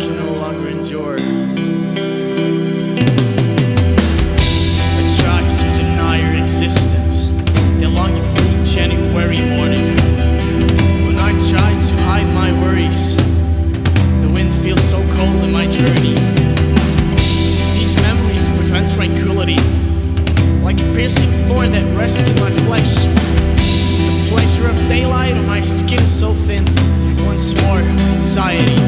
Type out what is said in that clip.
can no longer endure. I to deny your existence, the long bleak January morning. When I try to hide my worries, the wind feels so cold in my journey. These memories prevent tranquility, like a piercing thorn that rests in my flesh. The pleasure of daylight on my skin so thin, once more anxiety.